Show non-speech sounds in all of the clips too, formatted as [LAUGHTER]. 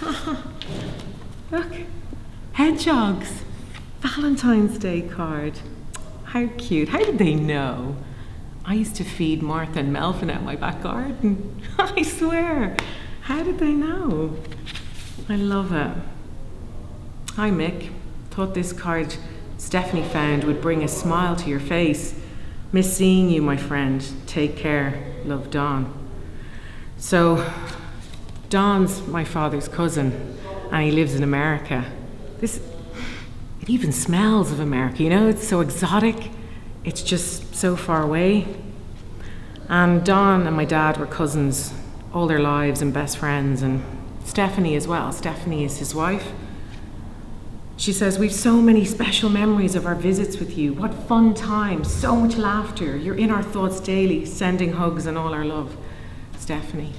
[LAUGHS] Look, hedgehogs. Valentine's Day card. How cute. How did they know? I used to feed Martha and Melvin out my back garden. [LAUGHS] I swear. How did they know? I love it. Hi, Mick. Thought this card Stephanie found would bring a smile to your face. Miss seeing you, my friend. Take care. Love, Don. So, Don's my father's cousin, and he lives in America. This, it even smells of America, you know? It's so exotic. It's just so far away. And Don and my dad were cousins all their lives and best friends, and Stephanie as well. Stephanie is his wife. She says, We've so many special memories of our visits with you. What fun times, so much laughter. You're in our thoughts daily, sending hugs and all our love. Stephanie.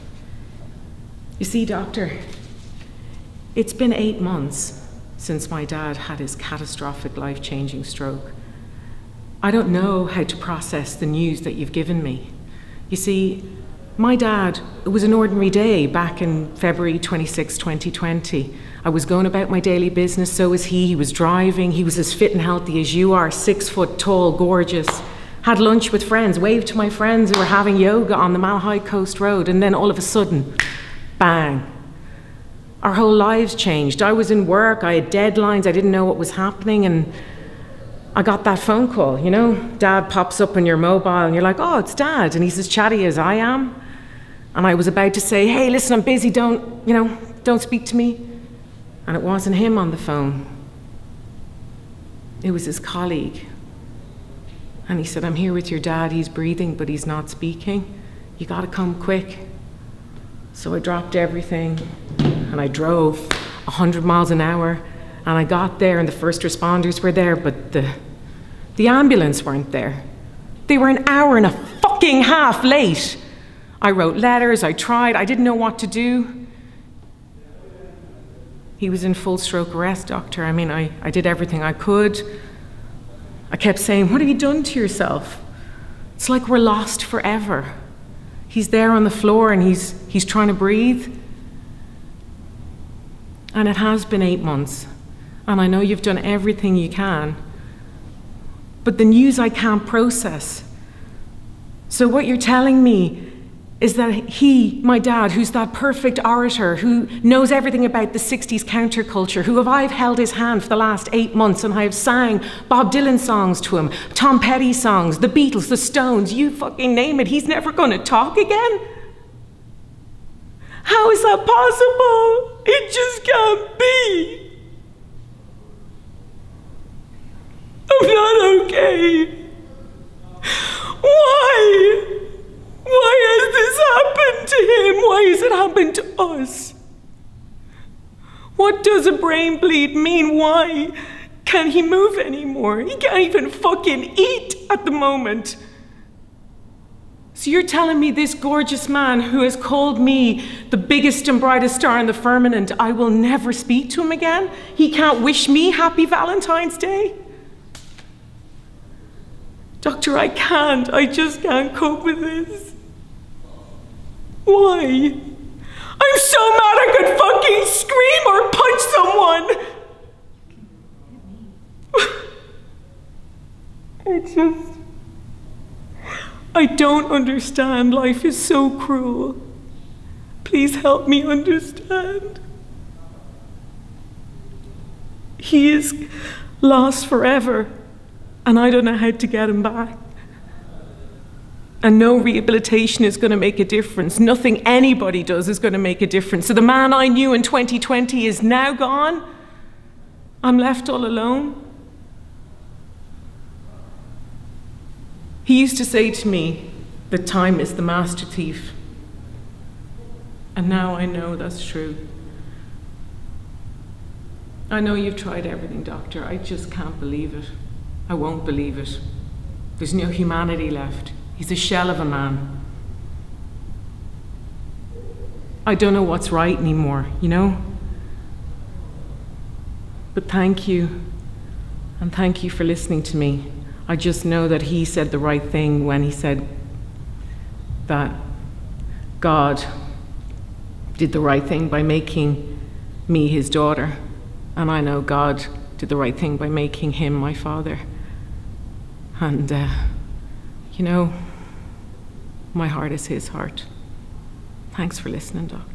You see, Doctor, it's been eight months since my dad had his catastrophic life changing stroke. I don't know how to process the news that you've given me. You see, my dad, it was an ordinary day back in February 26, 2020. I was going about my daily business, so was he. He was driving, he was as fit and healthy as you are, six foot tall, gorgeous. Had lunch with friends, waved to my friends who were having yoga on the Malahide Coast Road, and then all of a sudden, bang. Our whole lives changed. I was in work, I had deadlines, I didn't know what was happening, and I got that phone call, you know? Dad pops up on your mobile, and you're like, oh, it's dad. And he's as chatty as I am. And I was about to say, hey, listen, I'm busy, don't, you know, don't speak to me. And it wasn't him on the phone, it was his colleague. And he said, I'm here with your dad. He's breathing, but he's not speaking. You gotta come quick. So I dropped everything and I drove 100 miles an hour. And I got there, and the first responders were there, but the, the ambulance weren't there. They were an hour and a fucking half late. I wrote letters, I tried, I didn't know what to do. He was in full stroke arrest, doctor. I mean, I, I did everything I could. I kept saying, What have you done to yourself? It's like we're lost forever. He's there on the floor and he's, he's trying to breathe. And it has been eight months. And I know you've done everything you can. But the news I can't process. So, what you're telling me is that he, my dad, who's that perfect orator, who knows everything about the 60s counterculture, who have I've held his hand for the last eight months and I have sang Bob Dylan songs to him, Tom Petty songs, the Beatles, the Stones, you fucking name it, he's never gonna talk again? How is that possible? It just can't be. I'm not okay. Why? Why has this happened to Why happened to us? What does a brain bleed mean? Why can't he move anymore? He can't even fucking eat at the moment. So you're telling me this gorgeous man who has called me the biggest and brightest star in the firmament, I will never speak to him again? He can't wish me happy Valentine's Day? Doctor, I can't. I just can't cope with this. Why? I'm so mad I could fucking scream or punch someone! [SIGHS] I just. I don't understand. Life is so cruel. Please help me understand. He is lost forever, and I don't know how to get him back. And no rehabilitation is going to make a difference. Nothing anybody does is going to make a difference. So the man I knew in 2020 is now gone. I'm left all alone. He used to say to me that time is the master thief. And now I know that's true. I know you've tried everything, Doctor. I just can't believe it. I won't believe it. There's no humanity left. He's a shell of a man. I don't know what's right anymore, you know? But thank you, and thank you for listening to me. I just know that he said the right thing when he said that God did the right thing by making me, his daughter, and I know God did the right thing by making him my father. And, uh, you know, my heart is his heart. Thanks for listening, Doctor.